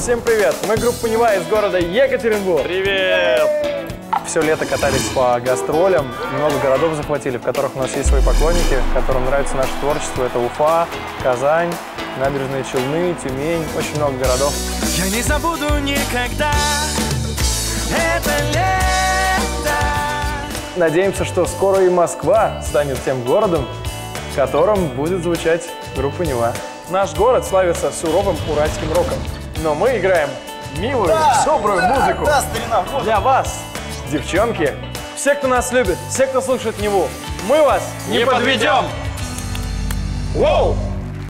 Всем привет! Мы группа Нева из города Екатеринбург. Привет! Все лето катались по гастролям, много городов захватили, в которых у нас есть свои поклонники, которым нравится наше творчество. Это Уфа, Казань, Набережные Челны, Тюмень, очень много городов. Я не забуду никогда это лето. Надеемся, что скоро и Москва станет тем городом, в котором будет звучать группа Нева. Наш город славится суровым уральским роком, но мы играем милую, добрую музыку Да, старина, вот. для вас, девчонки. Все, кто нас любит, все, кто слушает Неву, мы вас не, Не подведем. подведем. Воу!